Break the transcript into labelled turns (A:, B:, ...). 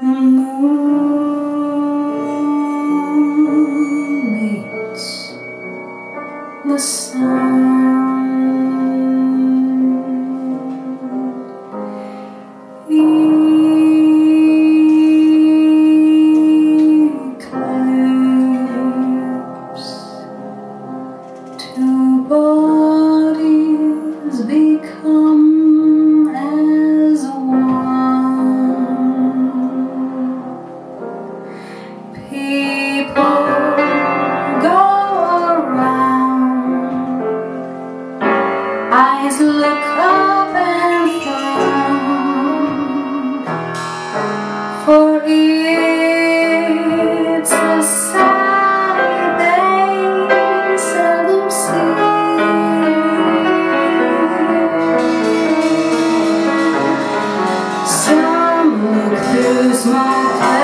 A: The. Eclipse. Two bodies become through small